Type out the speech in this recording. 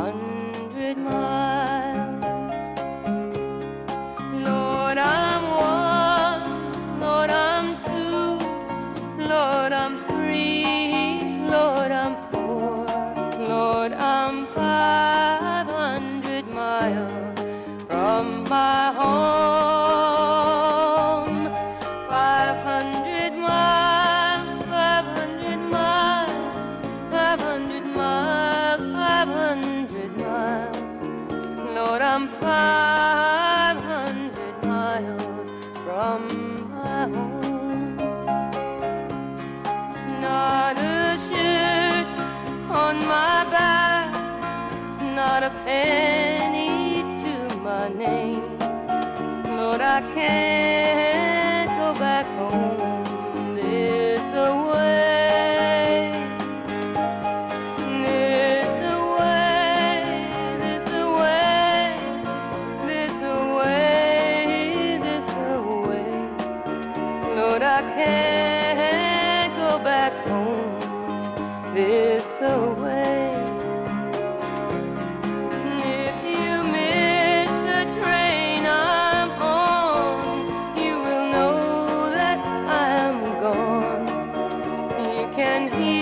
hundred miles. Lord, I'm one, Lord, I'm two, Lord, I'm three, Lord, I'm four. 500 miles from my home. Not a shirt on my back, not a penny to my name. Lord, I can't go back home. I can't go back home this way. If you miss the train I'm on, you will know that I'm gone. You can hear.